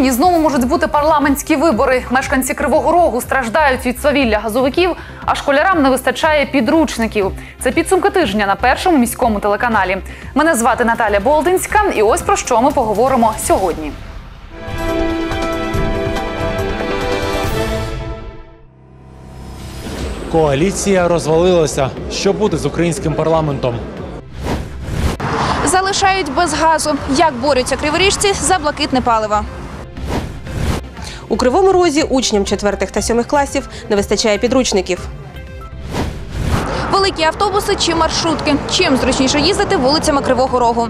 Україні знову можуть бути парламентські вибори. Мешканці Кривого Рогу страждають від свавілля газовиків, а школярам не вистачає підручників. Це підсумки тижня на першому міському телеканалі. Мене звати Наталя Болдинська, і ось про що ми поговоримо сьогодні. Коаліція розвалилася. Що буде з українським парламентом? Залишають без газу. Як борються криворіжці за блакитне паливо? У Кривому Розі учням 4 та 7 класів не вистачає підручників. Великі автобуси чи маршрутки. Чим зручніше їздити вулицями Кривого Рогу?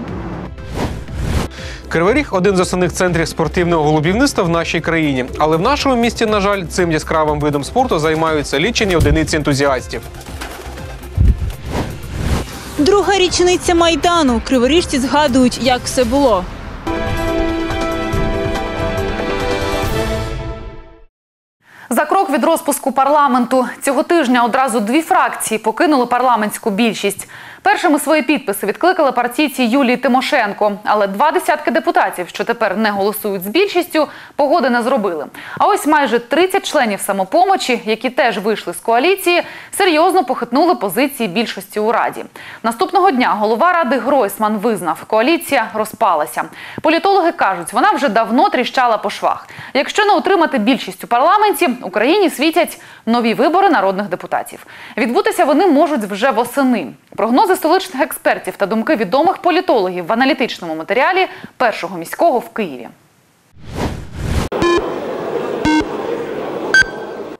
Кривий Ріг – один з основних центрів спортивного голубівництва в нашій країні. Але в нашому місті, на жаль, цим яскравим видом спорту займаються лічені одиниці ентузіастів. Друга річниця майдану. Криворіжці згадують, як все було. За крок від розпуску парламенту цього тижня одразу дві фракції покинули парламентську більшість. Першими свої підписи відкликали партійці Юлії Тимошенко, але два десятки депутатів, що тепер не голосують з більшістю, погоди не зробили. А ось майже 30 членів самопомочі, які теж вийшли з коаліції, серйозно похитнули позиції більшості у раді. Наступного дня голова ради Гройсман визнав, коаліція розпалася. Політологи кажуть, вона вже давно тріщала по швах. Якщо не отримати більшість у парламенті, Україні світять нові вибори народних депутатів. Відбутися вони можуть вже восени. Прогнози столичних експертів та думки відомих політологів в аналітичному матеріалі першого міського в Києві.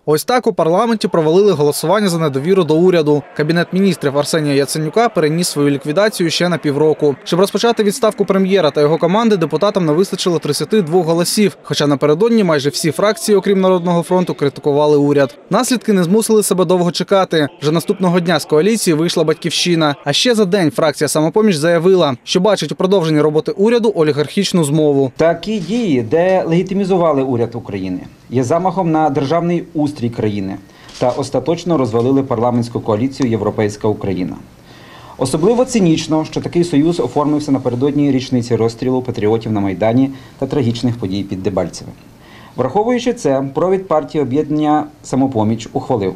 Ось так у парламенті провалили голосування за недовіру до уряду. Кабінет міністрів Арсенія Яценюка переніс свою ліквідацію ще на півроку. Щоб розпочати відставку прем'єра та його команди, депутатам не вистачило 32 голосів. Хоча напередодні майже всі фракції, окрім народного фронту, критикували уряд. Наслідки не змусили себе довго чекати. Вже наступного дня з коаліції вийшла батьківщина. А ще за день фракція самопоміч заявила, що бачить у продовженні роботи уряду олігархічну змову. Такі дії, де легітимізували уряд України, є замахом на державний устрій країни та остаточно розвалили парламентську коаліцію Європейська Україна. Особливо цинічно, що такий союз оформився напередодні річниці розстрілу патріотів на Майдані та трагічних подій під Дебальцевим. Враховуючи це, провід партії об'єднання самопоміч ухвалив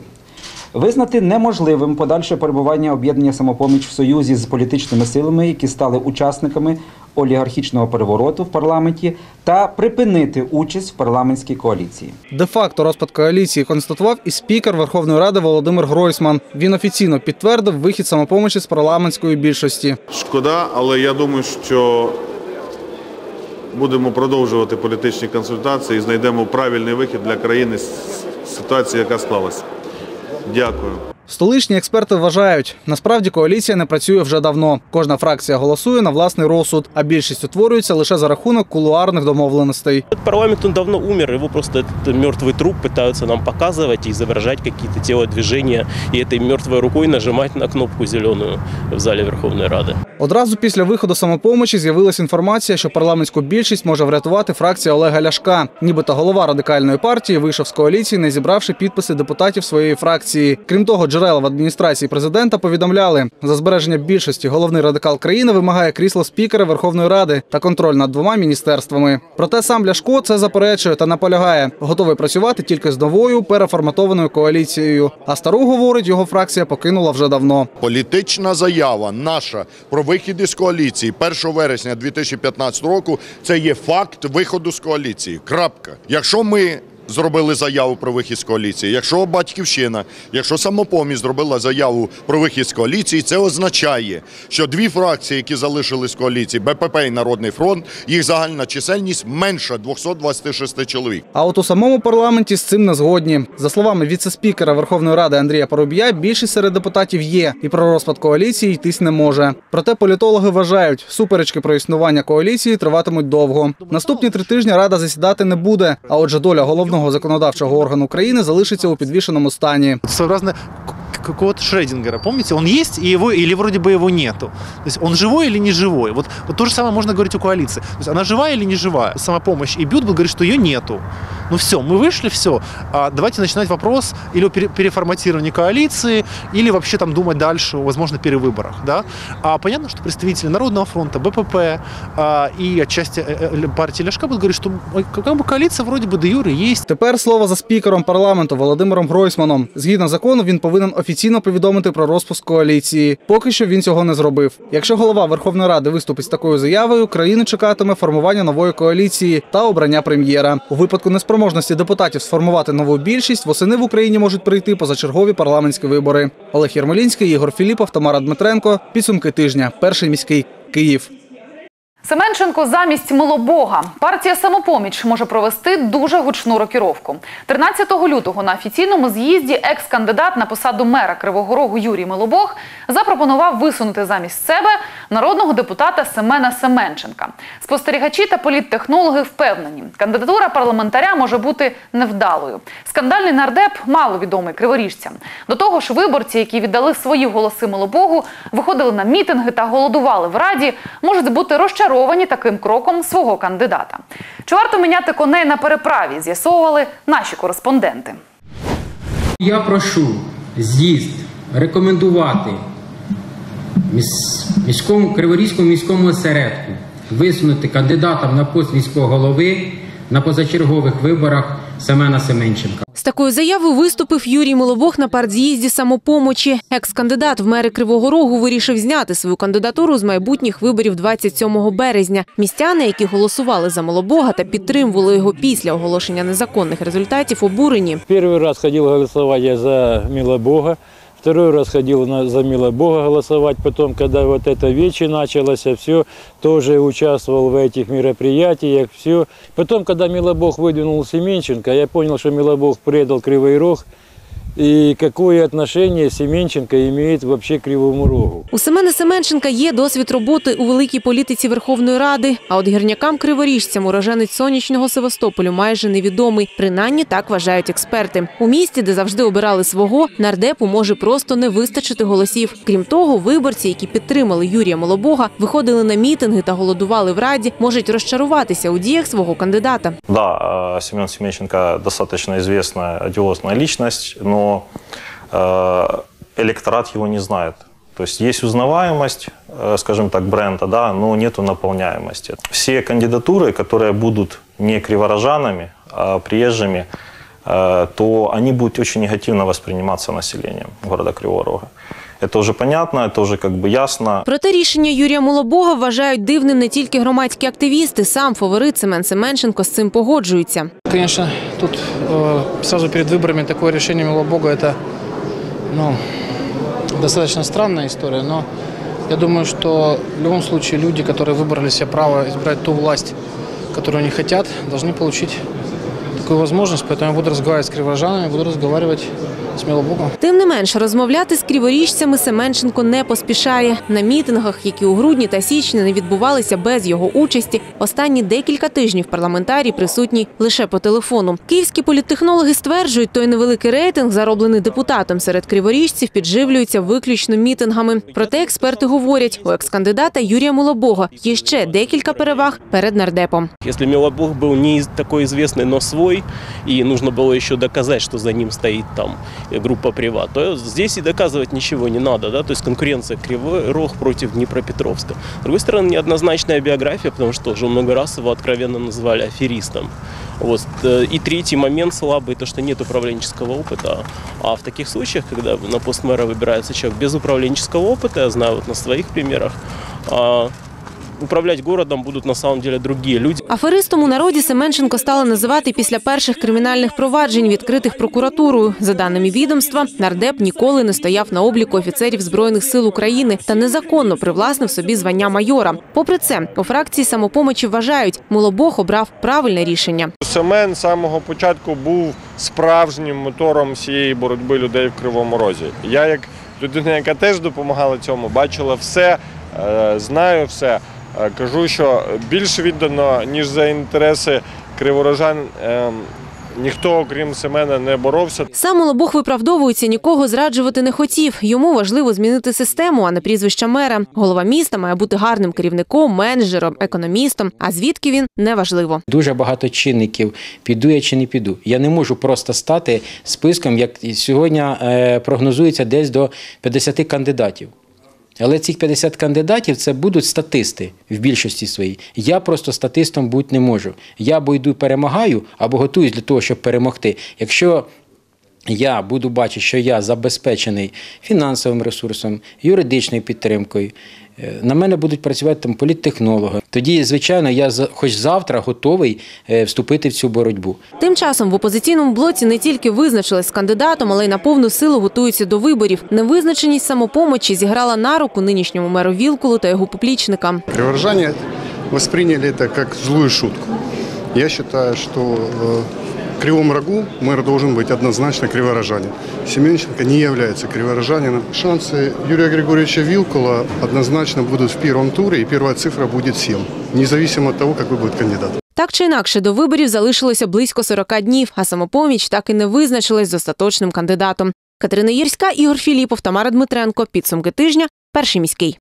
визнати неможливим подальше перебування об'єднання самопоміч в союзі з політичними силами, які стали учасниками олігархічного перевороту в парламенті, та припинити участь в парламентській коаліції. Де-факто розпад коаліції констатував і спікер Верховної Ради Володимир Гройсман. Він офіційно підтвердив вихід самопомочі з парламентської більшості. Шкода, але я думаю, що будемо продовжувати політичні консультації і знайдемо правильний вихід для країни з ситуації, яка склалася. Дякую. Столичні експерти вважають, насправді коаліція не працює вже давно. Кожна фракція голосує на власний розсуд, а більшість утворюється лише за рахунок кулуарних домовленостей. Этот парламент, он давно умер, его просто этот мертвый труп пытаются нам показывать и изображать какие-то телодвижения, и этой мертвой рукой нажимать на кнопку зеленую в зале Верховной Рады. Одразу після виходу самопомочі з'явилася інформація, що парламентську більшість може врятувати фракція Олега Ляшка. Нібито голова радикальної партії вийшов з коаліції, не зібравши підписи депутатів своєї фракції. Крім того, джерела в адміністрації президента повідомляли, за збереження більшості головний радикал країни вимагає крісло спікера Верховної Ради та контроль над двома міністерствами. Проте сам Ляшко це заперечує та наполягає, готовий працювати тільки з новою переформатованою коаліцією. А стару говорить, його фракція покинула вже давно. Політична заява наша про вихід із коаліції 1 вересня 2015 року це є факт виходу з коаліції. Крапка. Якщо ми зробили заяву про вихід з коаліції, якщо батьківщина, якщо самопоміч зробила заяву про вихід з коаліції, це означає, що дві фракції, які залишились з коаліції, БПП і Народний фронт, їх загальна чисельність менша 226 чоловік. А от у самому парламенті з цим не згодні. За словами віце-спікера Верховної Ради Андрія Парубія, більшість серед депутатів є, і про розпад коаліції йтись не може. Проте політологи вважають, суперечки про існування коаліції триватимуть довго. Наступні три тижні рада засідати не буде. А отже, доля головного законодавчого органу країни залишиться у підвішеному стані. Своеобразно какого-то Шреддингера, помните? Он есть, и его, или вроде бы его нету. То есть он живой или не живой? Вот, вот то же самое можно говорить о коалиции. То есть она живая или не живая? Самопомощь и Бют говорит, что ее нету. ну все, мы вышли, все. А давайте начинать вопрос или о пере- переформатировании коалиции, или вообще там думать дальше о, возможно, перевыборах. Да? А понятно, что представители Народного фронта, БПП а, и отчасти э, э, партии Ляшка будут говорить, что ой, как бы коалиция вроде бы де юре есть, Тепер слово за спікером парламенту Володимиром Гройсманом. Згідно закону, він повинен офіційно повідомити про розпуск коаліції. Поки що він цього не зробив. Якщо голова Верховної Ради виступить з такою заявою, країну чекатиме формування нової коаліції та обрання прем'єра. У випадку неспроможності депутатів сформувати нову більшість, восени в Україні можуть прийти позачергові парламентські вибори. Олег Єрмолінський, Ігор Філіпов, Тамара Дмитренко. Підсумки тижня. Перший міський Київ. Семенченко замість милобога. Партія самопоміч може провести дуже гучну рокіровку. 13 лютого на офіційному з'їзді екс-кандидат на посаду мера Кривого Рогу Юрій Милобог запропонував висунути замість себе народного депутата Семена Семенченка. Спостерігачі та політтехнологи впевнені, кандидатура парламентаря може бути невдалою. Скандальний нардеп мало відомий криворіжцям. До того ж, виборці, які віддали свої голоси Милобогу, виходили на мітинги та голодували в раді, можуть бути розчаровані таким кроком свого кандидата. Чи варто міняти коней на переправі? З'ясовували наші кореспонденти. Я прошу з'їзд рекомендувати міському Криворізькому міському осередку висунути кандидатам на пост міського голови на позачергових виборах Семена Семенченка. З такою заявою виступив Юрій Милобог на партз'їзді самопомочі. Екс-кандидат в мери Кривого Рогу вирішив зняти свою кандидатуру з майбутніх виборів 27 березня. Містяни, які голосували за Молобога та підтримували його після оголошення незаконних результатів, обурені. Перший раз ходив голосувати за Милобога, второй раз ходил на, за Милобога голосовать. Потом, когда вот это вече началось, все, тоже участвовал в этих мероприятиях, все. Потом, когда Милобог выдвинул Семенченко, я понял, что Милобог предал Кривой Рог. И какое отношение Семенченко имеет вообще к Кривому Рогу. У Семена Семенченка є досвід роботи у великій політиці Верховної Ради. А от гірнякам криворіжцям уроженець сонячного Севастополю майже невідомий. Принаймні так вважають експерти. У місті, де завжди обирали свого, нардепу може просто не вистачити голосів. Крім того, виборці, які підтримали Юрія Малобога, виходили на мітинги та голодували в раді, можуть розчаруватися у діях свого кандидата. Да, Семен Семенченко достаточно известная, одиозная личность, э, электорат его не знает. То есть есть узнаваемость, э, скажем так, бренда, да, но нету наполняемости. Все кандидатуры, которые будут не криворожанами, а приезжими, э, то они будут очень негативно восприниматься населением города Кривого Рога. Это уже понятно, это уже как бы ясно. Проте рішення Юрія Молобога вважають дивним не тільки громадські активісти. Сам фаворит Семен Семенченко з цим погоджується. Конечно, тут э, сразу перед выборами такое решение Милобога это ну, достаточно странная история, но я думаю, что в любом случае люди, которые выбрали себе право избрать ту власть, которую они хотят, должны получить такую возможность. Поэтому я буду разговаривать с криворожанами, буду разговаривать с Милобогом. Тим не менш, розмовляти з криворіжцями Семенченко не поспішає. На мітингах, які у грудні та січні не відбувалися без його участі, останні декілька тижнів парламентарій присутній лише по телефону. Київські політтехнологи стверджують, той невеликий рейтинг, зароблений депутатом серед криворіжців, підживлюється виключно мітингами. Проте експерти говорять, у екс-кандидата Юрія Молобога є ще декілька переваг перед нардепом. Если Милобог был не из- такой известный, но свой, и нужно было еще доказать, что за ним стоит там э, Группа Приват, то здесь и доказывать ничего не надо, да, то есть конкуренция Кривой Рог против Днепропетровска. С другой стороны, неоднозначная биография, потому что уже много раз его откровенно называли аферистом. Вот. э, И третий момент слабый, то, что нет управленческого опыта. А в таких случаях, когда на пост мэра выбирается человек без управленческого опыта, я знаю вот на своих примерах, а, управлять городом будут на самом деле другие люди. Аферистом у народі Семенченко стали називати після перших кримінальних проваджень, відкритих прокуратурою. За даними відомства, нардеп ніколи не стояв на обліку офіцерів збройних сил України та незаконно привласнив собі звання майора. Попри це, у фракції самопомочі вважають, Милобог обрав правильне рішення. Семен з самого початку був справжнім мотором всієї боротьби людей в Кривому Розі. Я, як людина, яка теж допомагала цьому, бачила все, е, знаю все. Е, Кажу, що більш віддано, ніж за інтереси криворожан, ем, ніхто, окрім Семена, не боровся. Сам Лобох виправдовується, нікого зраджувати не хотів. Йому важливо змінити систему, а не прізвища мера. Голова міста має бути гарним керівником, менеджером, економістом. А звідки він неважливо. Дуже багато чинників. Піду я чи не піду. Я не можу просто стати списком, як сьогодні е, прогнозується десь до 50 кандидатів. Але цих 50 кандидатів це будуть статисти в більшості своїй. Я просто статистом бути не можу. Я або йду перемагаю, або готуюсь для того, щоб перемогти. Якщо я буду бачити, що я забезпечений фінансовим ресурсом, юридичною підтримкою. Е, На мене будуть працювати там політтехнологи. Тоді, звичайно, я хоч завтра готовий е, вступити в цю боротьбу. Тим часом в опозиційному блоці не тільки визначились з кандидатом, але й на повну силу готуються до виборів. Невизначеність самопомочі зіграла на руку нинішньому меру Вілкулу та його поплічникам. Криворжане восприняли это как злую шутку. Я считаю, что э, в кривом рогу мэр должен быть однозначно криворожанин. Семенченко не является криворожанином. Шансы Юрия Григорьевича Вилкула однозначно будут в первом туре, и первая цифра будет 7, независимо от того, какой будет кандидат. Так чи інакше, до виборів залишилося близько 40 днів, а самопоміч так і не визначилась з остаточним кандидатом. Катерина Єрська, Ігор Філіпов, Тамара Дмитренко. Підсумки тижня. Перший міський.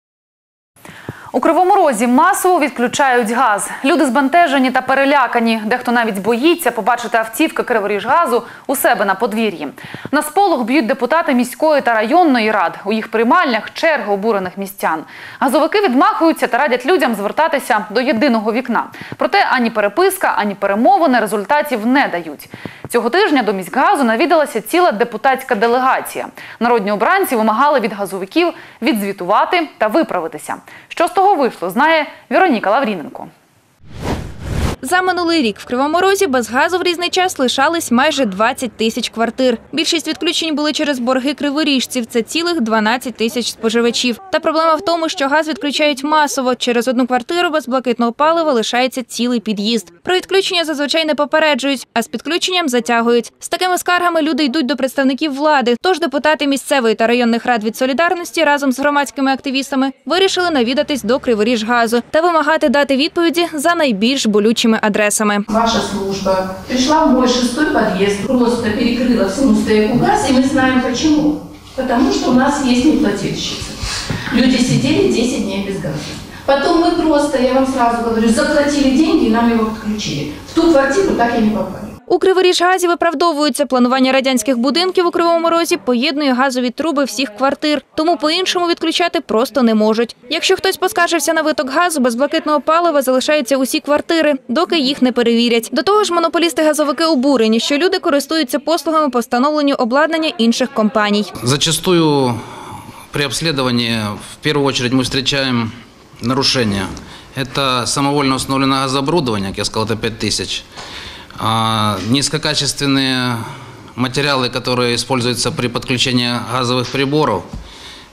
У Кривому Розі масово відключають газ. Люди збентежені та перелякані. Дехто навіть боїться побачити автівки Криворіжгазу у себе на подвір'ї. На сполох б'ють депутати міської та районної рад. У їх приймальнях черги обурених містян. Газовики відмахуються та радять людям звертатися до єдиного вікна. Проте ані переписка, ані перемовини результатів не дають. Цього тижня до міськгазу навідалася ціла депутатська делегація. Народні обранці вимагали від газовиків відзвітувати та виправитися. Що з того вийшло, знає Вероніка Лавріненко. За минулий рік в Кривому Розі без газу в різний час лишались майже 20 тисяч квартир. Більшість відключень були через борги криворіжців. Це цілих 12 тисяч споживачів. Та проблема в тому, що газ відключають масово. Через одну квартиру без блакитного палива лишається цілий під'їзд. Про відключення зазвичай не попереджують, а з підключенням затягують. З такими скаргами люди йдуть до представників влади. Тож депутати місцевої та районних рад від солідарності разом з громадськими активістами вирішили навідатись до Криворіжгазу та вимагати дати відповіді за найбільш болючими адресами. Ваша служба пришла в мой шестой подъезд, просто перекрыла всему стояку газ, и мы знаем почему. Потому что у нас есть неплательщица. Люди сидели 10 дней без газа. Потом мы просто, я вам сразу говорю, заплатили деньги и нам его подключили. В ту квартиру так и не попали. У Криворіжгазі виправдовується планування радянських будинків у Кривому Розі поєднує газові труби всіх квартир, тому по-іншому відключати просто не можуть. Якщо хтось поскаржився на виток газу, без блакитного палива залишаються усі квартири, доки їх не перевірять. До того ж, монополісти-газовики обурені, що люди користуються послугами по встановленню обладнання інших компаній. Зачастую при обследовании в первую очередь мы встречаем нарушения. Это самовольно установленное газооборудование, как я сказал, это 5000. А, низкокачественные материалы, которые используются при подключении газовых приборов.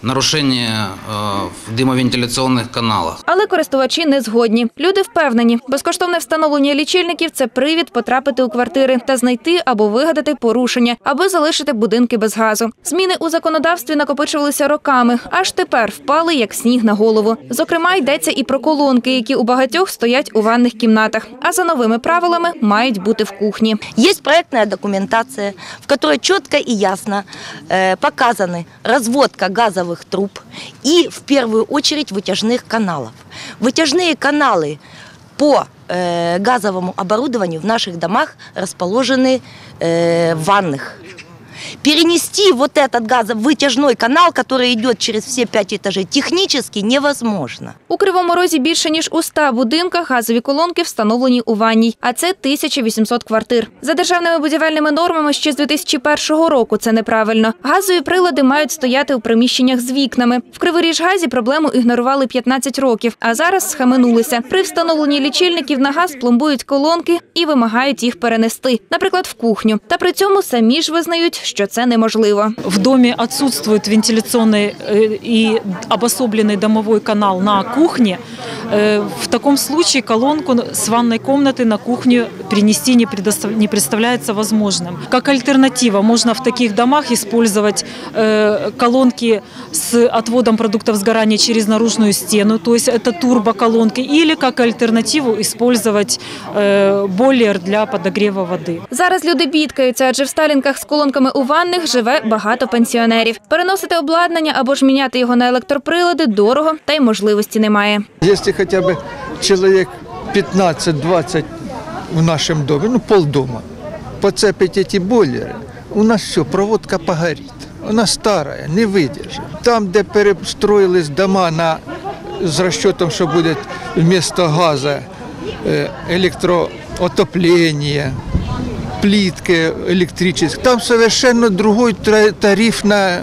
Нарушение э, в дымовентиляционных каналах. Але користувачі не згодні. Люди впевнені, безкоштовне встановлення лічильників це привід потрапити у квартири та знайти або вигадати порушення, аби залишити будинки без газу. Зміни у законодавстві накопичувалися роками, аж тепер впали як сніг на голову. Зокрема, йдеться і про колонки, які у багатьох стоять у ванних кімнатах. А за новими правилами мають бути в кухні. Есть проектная документация, в которой четко и ясно э, показаны разводка газовых труб и, в первую очередь, вытяжных каналов. Вытяжные каналы по э, газовому оборудованию в наших домах расположены э, в ванных. Перенести вот этот газовый-вытяжной канал, который идет через все пять этажей, технически невозможно. У Кривому Розі більше ніж у 100 будинках газові колонки встановлені у ванній, а це 1800 квартир. За державними будівельними нормами ще з 2001 року це неправильно. Газові прилади мають стояти у приміщеннях з вікнами. В Криворіжгазі проблему ігнорували 15 років, а зараз схаменулися. При встановленні лічильників на газ пломбують колонки і вимагають їх перенести, наприклад, в кухню. Та при цьому самі ж визнають, що це неможливо. В доме отсутствует вентиляционный э, и обособленный домовой канал на кухне. Э, В таком случае колонку с ванной комнаты на кухню перенести не, предостав- не представляется возможным. Как альтернатива можно в таких домах использовать э, колонки с отводом продуктов сгорания через наружную стену, то есть это турбоколонки, или как альтернативу использовать э, бойлер для подогрева воды. Зараз люди бідкаються, адже в сталінках з колонками у ванних живе багато пенсіонерів. Переносити обладнання або ж міняти його на електроприлади дорого, та й можливості немає. Если хотя бы человек 15-20 в нашем доме, ну полдома, подцепить эти бойлеры, у нас все, проводка погорит. Она старая, не выдержит. Там, где перестроились дома на, с расчетом, что будет вместо газа э, электроотопление, плитки электрические, там совершенно другой тра- тариф на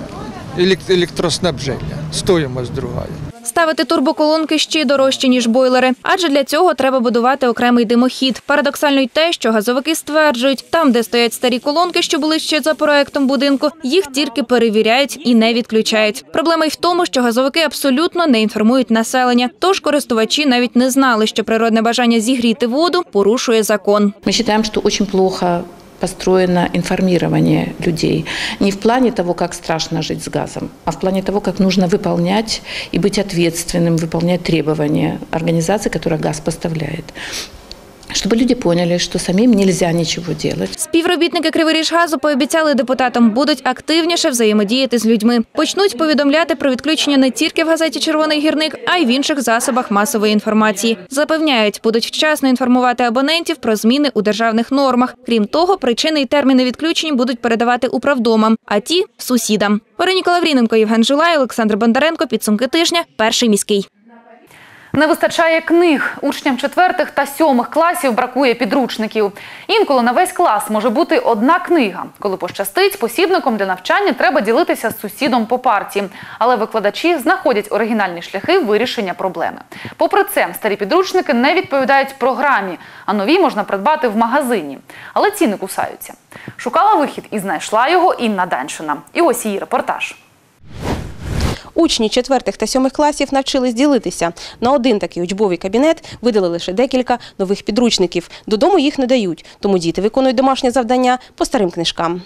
элек- электроснабжение, стоимость другая. Ставити турбоколонки ще дорожче, ніж бойлери, адже для цього треба будувати окремий димохід. Парадоксально й те, що газовики стверджують, там, де стоять старі колонки, що були ще за проектом будинку, їх тільки перевіряють і не відключають. Проблема й в тому, що газовики абсолютно не інформують населення. Тож користувачі навіть не знали, що природне бажання зігріти воду порушує закон. Мы считаем, что очень плохо построено информирование людей. Не в плане того, как страшно жить с газом, а в плане того, как нужно выполнять и быть ответственным, выполнять требования организации, которая газ поставляет. Чтобы люди поняли, что самим нельзя ничего делать. Співробітники Криворіжгазу пообіцяли депутатам будуть активніше взаємодіяти з людьми. Почнуть повідомляти про відключення не тільки в газеті Червоний гірник, а й в інших засобах масової інформації. Запевняють, будуть вчасно інформувати абонентів про зміни у державних нормах. Крім того, причини і терміни відключень будуть передавати управдомам, а ті сусідам. Вероніка Лавріненко, Євген Жулай, Олександр Бондаренко. Підсумки тижня. Перший міський. Не вистачає книг. Учням четвертих та сьомих класів бракує підручників. Інколи на весь клас може бути одна книга. Коли пощастить, посібником для навчання треба ділитися з сусідом по парті. Але викладачі знаходять оригінальні шляхи вирішення проблеми. Попри це, старі підручники не відповідають програмі, а нові можна придбати в магазині. Але ціни кусаються. Шукала вихід і знайшла його Інна Даншина. І ось її репортаж. Учні четвертих та сьомих класів навчились ділитися. На один такий учбовий кабінет видали лише декілька нових підручників. Додому їх не дають, тому діти виконують домашнє завдання по старим книжкам.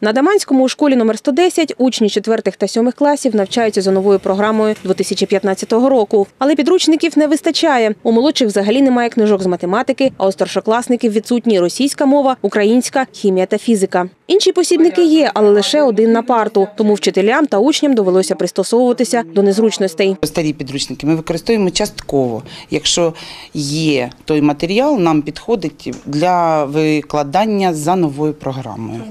На Даманському у школі номер 110 учні 4 та 7 класів навчаються за новою програмою 2015 року. Але підручників не вистачає. У молодших взагалі немає книжок з математики, а у старшокласників відсутні російська мова, українська, хімія та фізика. Інші посібники є, але лише один на парту. Тому вчителям та учням довелося пристосовуватися до незручностей. Старі підручники ми використовуємо частково. Якщо є той матеріал, нам підходить для викладання за новою програмою.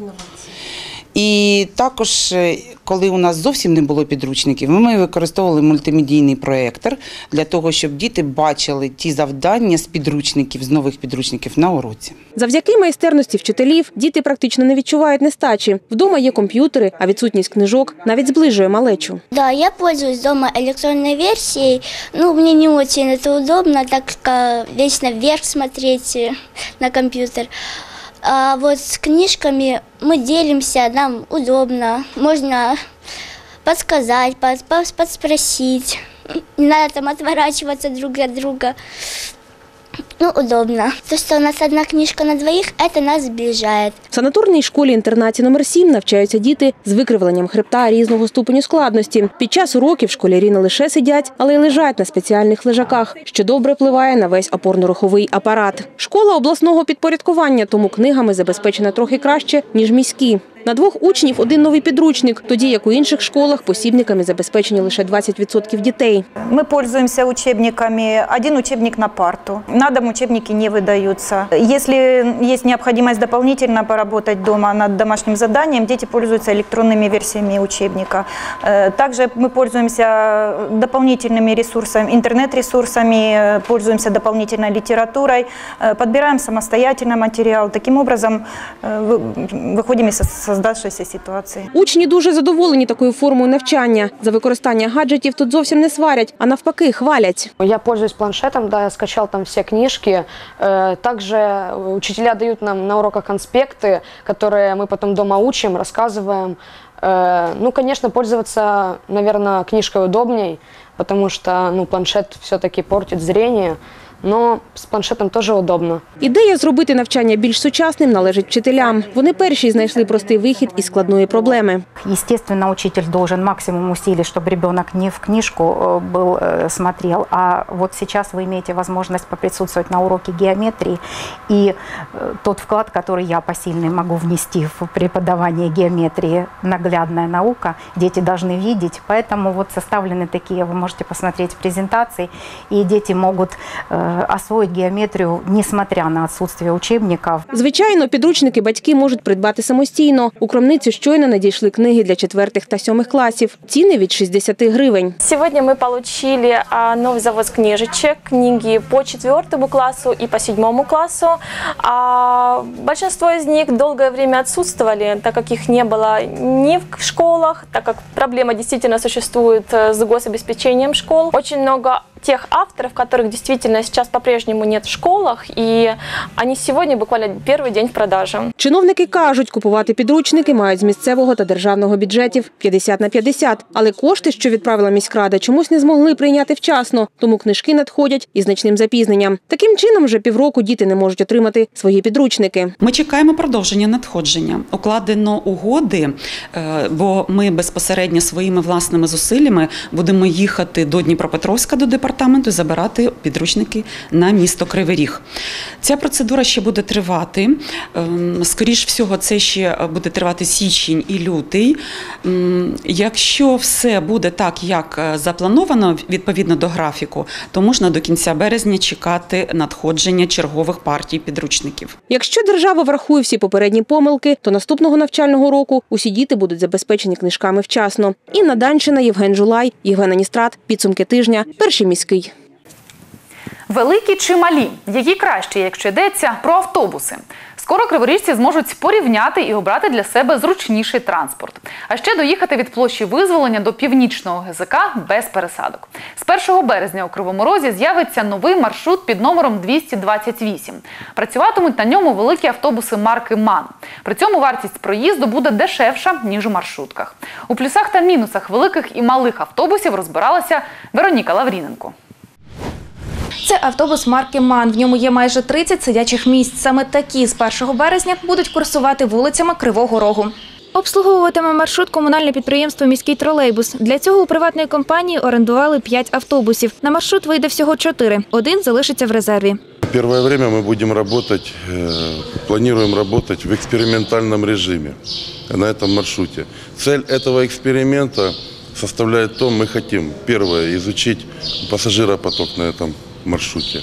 І також, е, коли у нас зовсім не було підручників, ми використовували мультимедійний проєктор для того, щоб діти бачили ті завдання з підручників, з нових підручників на уроці. Завдяки майстерності вчителів діти практично не відчувають нестачі. Вдома є комп'ютери, а відсутність книжок навіть зближує малечу. Да, я пользуюсь дома электронной версией. Ну, мне не очень это удобно, так как вечно вверх смотреть э, на компьютер. А вот с книжками мы делимся, нам удобно. Можно подсказать, под, под- подспросить. Не надо там отворачиваться друг от друга. Ну, удобно. То, что у нас одна книжка на двоих, это нас сближает. В санаторній школі-інтернаті номер 7 навчаються діти з викривленням хребта різного ступеню складності. Під час уроків школярі не лише сидять, але й лежать на спеціальних лежаках, що добре впливає на весь опорно-руховий апарат. Школа обласного підпорядкування, тому книгами забезпечена трохи краще, ніж міські. На двох учнів один новий підручник, тоді як у інших школах посібниками забезпечені лише 20% дітей. Мы пользуемся учебниками. Один учебник на парту. На дом учебники не выдаются. Если есть необходимость дополнительно поработать дома над домашним заданием, дети пользуются электронными версиями учебника. Э, Также мы пользуемся дополнительными ресурсами, интернет-ресурсами, э, пользуемся дополнительной литературой, э, подбираем самостоятельно материал. Таким образом, э, вы- выходим из создавшейся ситуации. Учні дуже задоволені такою формою навчання. За використання гаджетів тут зовсім не сварять, а навпаки хвалять. Я пользуюсь планшетом, да, я скачал там все книжки. Э, Также учителя дают нам на уроках конспекты, которые мы потом дома учим, рассказываем. Э, Ну, конечно, пользоваться, наверное, книжкой удобней, потому что ну, планшет все-таки портит зрение. но с планшетом тоже удобно. Ідея зробити навчання більш сучасним належить вчителям. Вони перші знайшли простий вихід із складної проблеми. Естественно, учитель должен максимум усилий, чтобы ребенок не в книжку э, был, э, смотрел, а вот сейчас вы имеете возможность поприсутствовать на уроке геометрии, и э, тот вклад, который я посильный могу внести в преподавание геометрии, наглядная наука, дети должны видеть, поэтому вот составлены такие, вы можете посмотреть презентации, и дети могут э, освоить геометрию, несмотря на отсутствие учебников. Звичайно, підручники батьки можуть придбати самостійно. У крамницю щойно надійшли книги для четвертих та сьомих класів. Ціни від 60 гривень. Сегодня мы получили а, новый завоз книжечек, книги по четвертому классу и по седьмому классу. А, большинство из них долгое время отсутствовали, так как их не было ни в школах, так как проблема действительно существует э, с гособеспечением школ. Очень много тех авторов, которых действительно сейчас по-прежнему нет в школах, и они сегодня буквально первый день в продаже. Чиновники кажуть, купувати підручники мають з місцевого та державного бюджетів 50 на 50. Але кошти, що відправила міськрада, чомусь не змогли прийняти вчасно, тому книжки надходять із значним запізненням. Таким чином, вже півроку діти не можуть отримати свої підручники. Ми чекаємо продовження надходження. Укладено угоди, е, бо ми безпосередньо своїми власними зусиллями будемо їхати до Дніпропетровська до департаменту забирати підручники на місто Кривий Ріг. Ця процедура ще буде тривати. Ем, Скоріш всього, це ще буде тривати січень і лютий. Якщо все буде так, як е, заплановано відповідно до графіку, то можна до кінця березня чекати надходження чергових партій підручників. Якщо держава врахує всі попередні помилки, то наступного навчального року усі діти будуть забезпечені книжками вчасно. Інна Данчина, Євген Жулай, Євген Аністрат. Підсумки тижня. Перший міський. Великі чи малі? Які краще, якщо йдеться про автобуси. Скоро криворіжці зможуть порівняти і обрати для себе зручніший транспорт. А ще доїхати від площі визволення до північного ГЗК без пересадок. З 1 березня у Кривому Розі з'явиться новий маршрут під номером 228. Працюватимуть на ньому великі автобуси марки МАН. При цьому вартість проїзду буде дешевша, ніж у маршрутках. У плюсах та мінусах великих і малих автобусів розбиралася Вероніка Лавріненко. Це автобус марки МАН. В ньому є майже 30 сидячих місць. Саме такі з 1 березня будуть курсувати вулицями Кривого Рогу. Обслуговуватиме маршрут комунальне підприємство Міський тролейбус. Для цього у приватної компанії орендували 5 автобусів. На маршрут вийде всього 4. Один залишиться в резерві. Первое время мы будем работать, э, планируем работать в экспериментальном режиме на этом маршруте. Цель этого эксперимента составляет то, мы хотим, первое, изучить пассажиропоток на этом маршруте.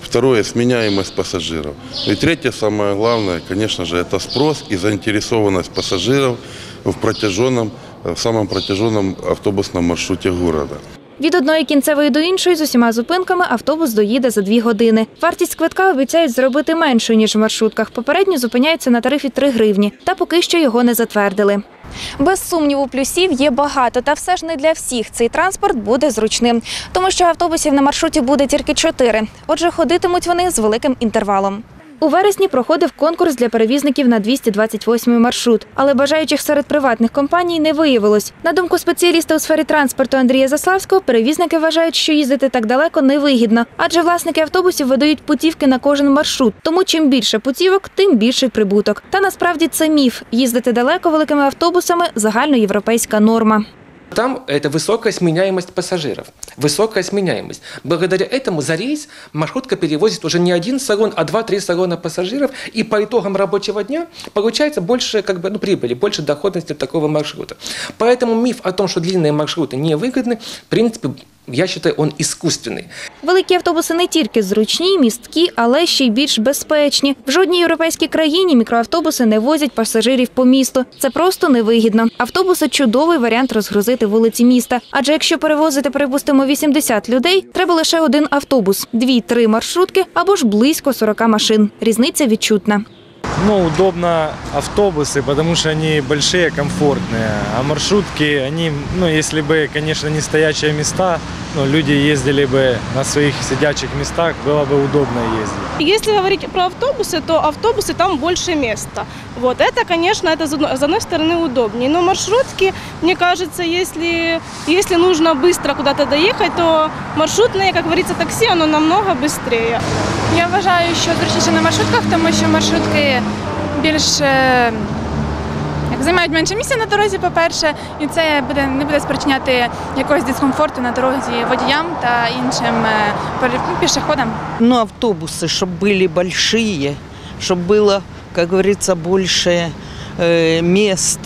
Второе, сменяемость пассажиров. И третье, самое главное, конечно же, это спрос и заинтересованность пассажиров в протяженном, в самом протяженном автобусном маршруте города. Від одної кінцевої до іншої з усіма зупинками автобус доїде за дві години. Вартість квитка обіцяють зробити меншою, ніж в маршрутках. Попередньо зупиняється на тарифі 3 гривні, та поки що його не затвердили. Без сумніву, плюсів є багато, та все ж не для всіх цей транспорт буде зручним, тому що автобусів на маршруті буде тільки чотири. Отже, ходитимуть вони з великим інтервалом. У вересні проходив конкурс для перевізників на 228 маршрут, але бажаючих серед приватних компаній не виявилось. На думку спеціаліста у сфері транспорту Андрія Заславського, перевізники вважають, що їздити так далеко невигідно, адже власники автобусів видають путівки на кожен маршрут. Тому чим більше путівок, тим більший прибуток. Та насправді це міф. Їздити далеко великими автобусами загальноєвропейська норма. Там это высокая сменяемость пассажиров. Высокая сменяемость. Благодаря этому за рейс маршрутка перевозит уже не один салон, а два-три салона пассажиров. И по итогам рабочего дня получается больше как бы, ну, прибыли, больше доходности такого маршрута. Поэтому миф о том, что длинные маршруты невыгодны, в принципе, я считаю, он искусственный. Великі автобуси не тільки зручні, місткі, але ще й більш безпечні. В жодній європейській країні мікроавтобуси не возять пасажирів по місту. Це просто невигідно. Автобуси чудовий варіант розгрузити вулиці міста. Адже якщо перевозити, припустимо, 80 людей, треба лише один автобус, дві-три маршрутки або ж близько 40 машин. Різниця відчутна. Ну, удобно автобусы, потому что они большие, комфортные. А маршрутки, они, ну, если бы, конечно, не стоячие места, ну, люди ездили бы на своих сидячих местах, было бы удобно ездить. Если говорить про автобусы, то автобусы там больше места. Вот это, конечно, это с одной- с одной стороны удобнее. Но маршрутки, мне кажется, если, если нужно быстро куда-то доехать, то маршрутные, как говорится, такси, оно намного быстрее. Я вважаю, що зручніше на маршрутках, тому що маршрутки більш е, як займають менше місця на дорозі, по-перше, і це буде не буде спричиняти якогось дискомфорту на дорозі водіям та іншим е, пере- ну, пішоходам. Ну, автобусы, чтобы были большие, чтобы было, как говорится, больше э, мест.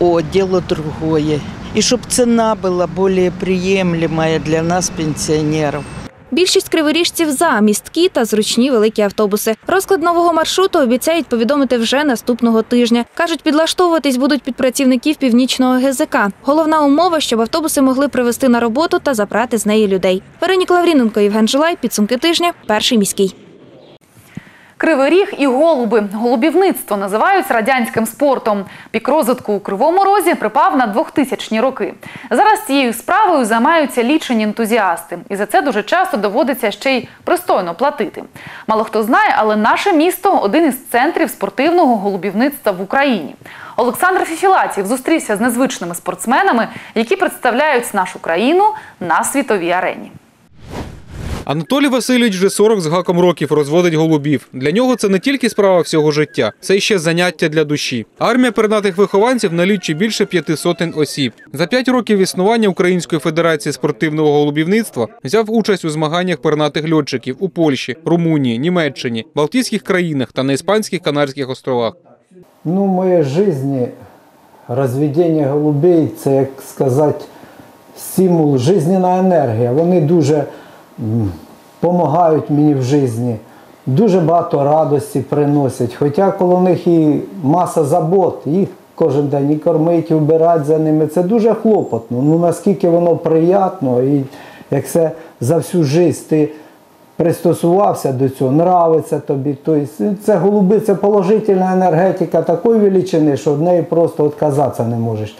О, дело другое. И чтобы цена была более приемлемая для нас, пенсионеров. Більшість криворіжців за місткі та зручні великі автобуси. Розклад нового маршруту обіцяють повідомити вже наступного тижня. Кажуть, підлаштовуватись будуть під працівників північного ГЗК. Головна умова, щоб автобуси могли привезти на роботу та забрати з неї людей. Вероніка Лавріненко, Євген Жилай. Підсумки тижня. Перший міський. Кривий ріг і голуби. Голубівництво називають радянським спортом. Пік розвитку у Кривому Розі припав на 2000-ні роки. Зараз цією справою займаються лічені ентузіасти. І за це дуже часто доводиться ще й пристойно платити. Мало хто знає, але наше місто – один із центрів спортивного голубівництва в Україні. Олександр Фіфілатів зустрівся з незвичними спортсменами, які представляють нашу країну на світовій арені. Анатолій Васильович вже 40 з гаком років розводить голубів. Для нього це не тільки справа всього життя, це ще заняття для душі. Армія пернатих вихованців налічує більше п'яти сотень осіб. За п'ять років існування Української федерації спортивного голубівництва взяв участь у змаганнях пернатих льотчиків у Польщі, Румунії, Німеччині, Балтійських країнах та на іспанських Канарських островах. Ну, моей жизни розведення голубей це, як сказати, стимул, жизненна енергія. Вони дуже допомагають мені в житті. Дуже багато радості приносять. Хоча коло них і маса забот, їх кожен день і кормить, і вбирати за ними. Це дуже хлопотно. Ну наскільки воно приємно, і як це за всю життя ти пристосувався до цього, нравиться тобі. Тобто це голуби, це положительна енергетика такої величини, що від неї просто відказатися не можеш.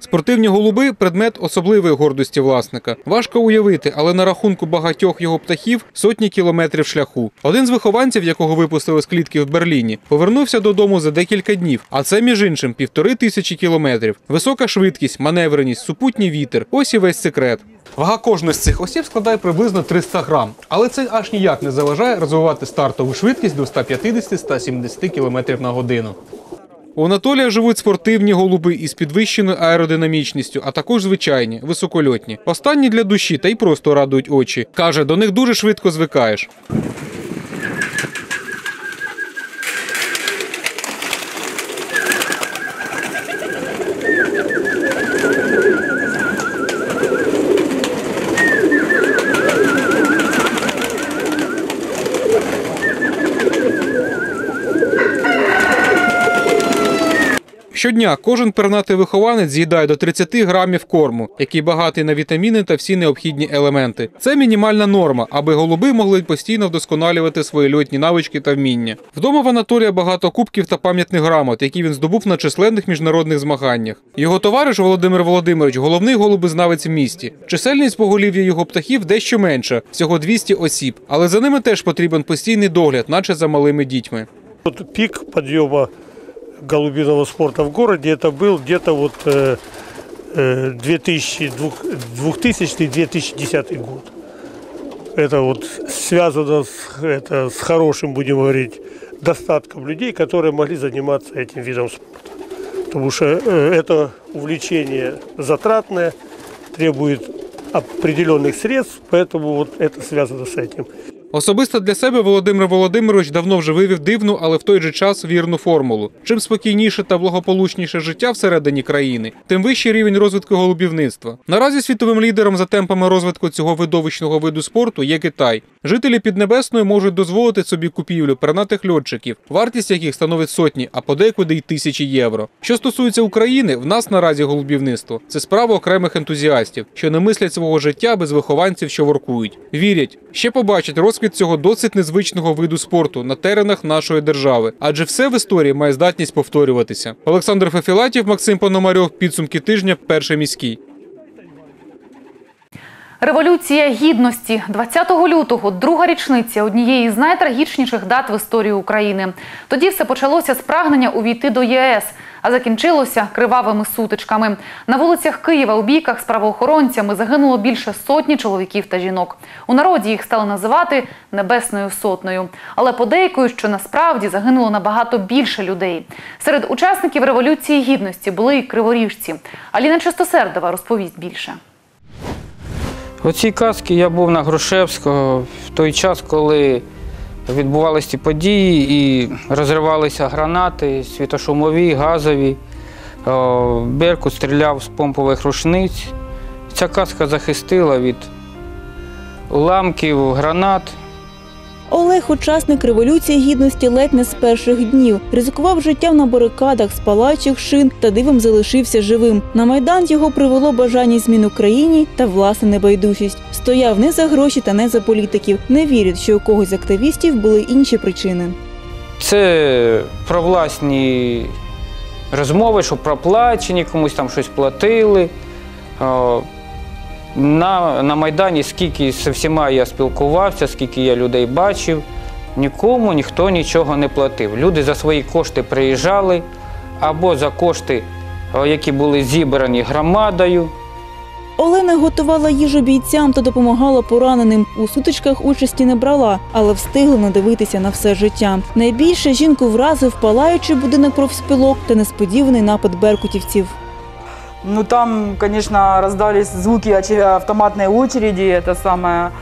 Спортивні голуби предмет особливої гордості власника. Важко уявити, але на рахунку багатьох його птахів сотні кілометрів шляху. Один з вихованців, якого випустили з клітки в Берліні, повернувся додому за декілька днів. А це між іншим півтори тисячі кілометрів. Висока швидкість, маневреність, супутній вітер. Ось і весь секрет. Вага кожної з цих осіб складає приблизно 300 грам, але це аж ніяк не заважає розвивати стартову швидкість до 150-170 км на годину. У Анатолія живуть спортивні голуби із підвищеною аеродинамічністю, а також звичайні, високольотні. Останні для душі та й просто радують очі. Каже, до них дуже швидко звикаєш. Щодня кожен пернатий вихованець з'їдає до 30 грамів корму, який багатий на вітаміни та всі необхідні елементи. Це мінімальна норма, аби голуби могли постійно вдосконалювати свої льотні навички та вміння. Вдома в Анатолія багато кубків та пам'ятних грамот, які він здобув на численних міжнародних змаганнях. Його товариш Володимир Володимирович головний голубизнавець в місті. Чисельність поголів'я його птахів дещо менша, всього 200 осіб, але за ними теж потрібен постійний догляд, наче за малими дітьми. Вот пик подъема голубиного спорта в городе это был где-то вот э, э, 2000 2000-2010 год. Это вот связано с, это, с хорошим, будем говорить, достатком людей, которые могли заниматься этим видом спорта. Потому что э, это увлечение затратное, требует определенных средств, поэтому вот это связано с этим. Особисто для себе Володимир Володимирович давно вже вивів дивну, але в той же час вірну формулу. Чим спокійніше та благополучніше життя всередині країни, тим вищий рівень розвитку голубівництва. Наразі світовим лідером за темпами розвитку цього видовищного виду спорту є Китай. Жителі Піднебесної можуть дозволити собі купівлю пернатих льотчиків, вартість яких становить сотні, а подекуди й тисячі євро. Що стосується України, в нас наразі голубівництво це справа окремих ентузіастів, що не мислять свого життя без вихованців, що воркують. Вірять, ще побачать розвиток розквіт цього досить незвичного виду спорту на теренах нашої держави, адже все в історії має здатність повторюватися. Олександр Фефілатів, Максим Пономарьов. Підсумки тижня. Перший міський. Революція гідності 20 лютого, друга річниця однієї з найтрагічніших дат в історії України. Тоді все почалося з прагнення увійти до ЄС, а закінчилося кривавими сутичками. На вулицях Києва у бійках з правоохоронцями загинуло більше сотні чоловіків та жінок. У народі їх стали називати небесною сотнею. Але подейкують, що насправді загинуло набагато більше людей. Серед учасників революції гідності були і криворіжці. Аліна Чистосердова розповість більше. У цій казці я був на Грушевського в той час, коли відбувалися ці події і розривалися гранати, світошумові, газові. Беркут стріляв з помпових рушниць. Ця казка захистила від уламків, гранат. Олег учасник революції гідності ледь не з перших днів. Ризикував життям на барикадах з палаючих шин та дивом залишився живим. На майдан його привело бажання змін у країні та власна небайдужість. Стояв не за гроші та не за політиків. Не вірить, що у когось з активістів були інші причини. Це про власні розмови, що проплачені, комусь там щось платили. На, на Майдані, скільки з всіма я спілкувався, скільки я людей бачив, нікому ніхто нічого не платив. Люди за свої кошти приїжджали або за кошти, які були зібрані громадою. Олена готувала їжу бійцям та допомагала пораненим. У сутичках участі не брала, але встигла надивитися на все життя. Найбільше жінку вразив палаючий будинок профспілок та несподіваний напад беркутівців. Ну там, конечно, раздались звуки автоматной очереди, это самое.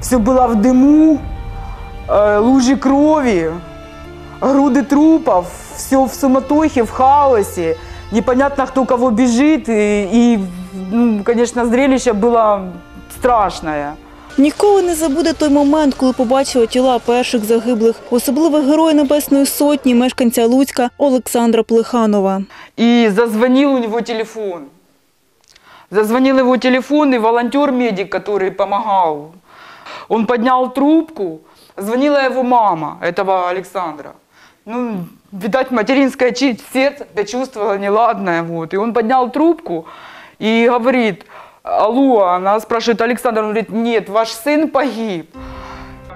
Все было в дыму, э, лужи крови, груды трупов, все в суматохе, в хаосе. Непонятно, кто кого бежит, и, и, ну, конечно, зрелище было страшное. Ніколи не забуде той момент, коли побачила тіла перших загиблих, особливо героя Небесної сотні, мешканця Луцька Олександра Плеханова. И зазвонил у него телефон. Зазвонил его телефон, и волонтер-медик, который помогал, он поднял трубку, звонила его мама, этого Александра. Ну, видать, материнское чи- сердце почувствовало неладное, вот. И он поднял трубку и говорит, алло, она спрашивает, Александр, он говорит, нет, ваш сын погиб.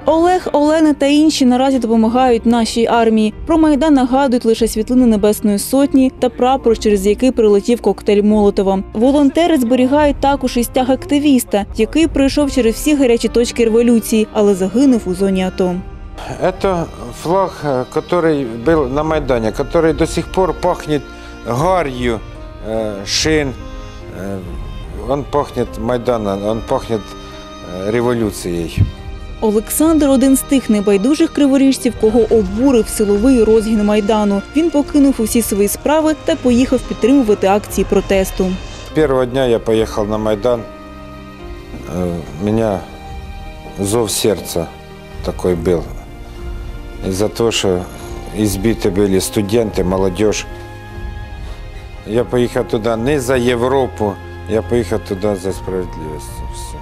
Олег, Олена та інші наразі допомагають нашій армії. Про майдан нагадують лише світлини Небесної сотні та прапор, через який прилетів коктейль Молотова. Волонтери зберігають також і стяг активіста, який пройшов через всі гарячі точки революції, але загинув у зоні АТО. Это флаг, э, который был на Майдане, который до сих пор пахнет гарью э, шин. Э, Он пахнет Майданом, он пахнет э, революцией. Олександр один з тих небайдужих криворіжців, кого обурив силовий розгін майдану. Він покинув усі свої справи та поїхав підтримувати акції протесту. С первого дня я поехал на Майдан. Э, У меня зов сердца такой был. Из-за того, что избиты были студенты, молодежь. Я поехал туда не за Европу, я поехал туда за справедливость. Все.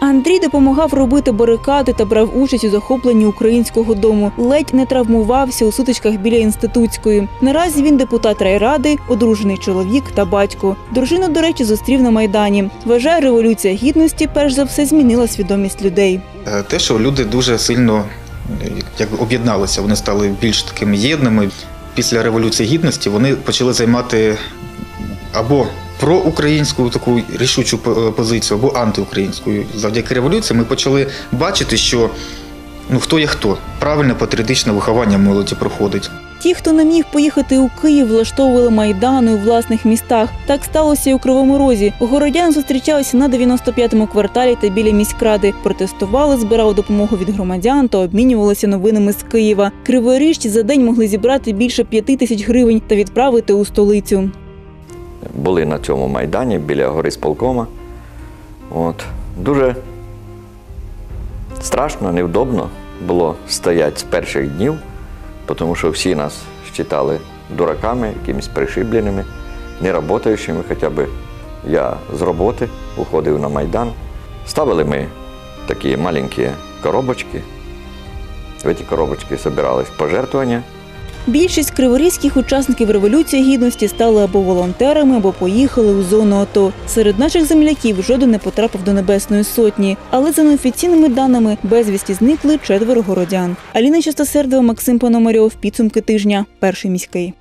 Андрій допомагав робити барикади та брав участь у захопленні українського дому. Ледь не травмувався у сутичках біля інститутської. Наразі він депутат райради, одружений чоловік та батько. Дружину, до речі, зустрів на майдані. Вважає, революція гідності перш за все змінила свідомість людей. Е, те, що люди дуже сильно якби об'єдналися, вони стали більш такими єдними. Після Революції Гідності вони почали займати або проукраїнську таку рішучу е, позицію, або антиукраїнську. Завдяки революції ми почали бачити, що ну хто є хто. Правильне патріотичне виховання молоді проходить. Ті, хто не міг поїхати у Київ, влаштовували майдани у власних містах. Так сталося і у Кривому Розі. Городяни зустрічалися на 95-му кварталі та біля міськради. Протестували, збирали допомогу від громадян та обмінювалися новинами з Києва. Криворіжці за день могли зібрати більше п'яти тисяч гривень та відправити у столицю. Були на цьому майдані біля гори сполкома. От. Дуже страшно, невдобно було стояти з перших днів, тому що всі нас вважали дураками, якимись пришибленими, неработаючими, хоча б я з роботи уходив на майдан. Ставили ми такі маленькі коробочки. В эти коробочки собирались пожертвования. Більшість криворізьких учасників Революції Гідності стали або волонтерами, або поїхали у зону АТО. Серед наших земляків жоден не потрапив до Небесної Сотні. Але за неофіційними даними безвісті зникли четверо городян. Аліна Частосердова, Максим Пономарьов. Підсумки тижня. Перший міський.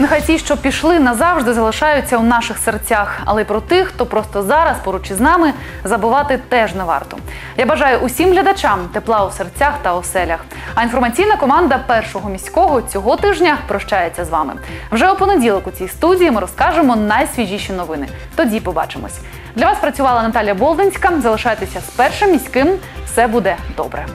Нехай ті, що пішли, назавжди залишаються у наших серцях, але й про тих, хто просто зараз поруч із нами, забувати теж не варто. Я бажаю усім глядачам тепла у серцях та оселях. А інформаційна команда першого міського цього тижня прощається з вами. Вже у понеділок у цій студії ми розкажемо найсвіжіші новини. Тоді побачимось. Для вас працювала Наталя Болдинська. Залишайтеся з першим міським. Все буде добре.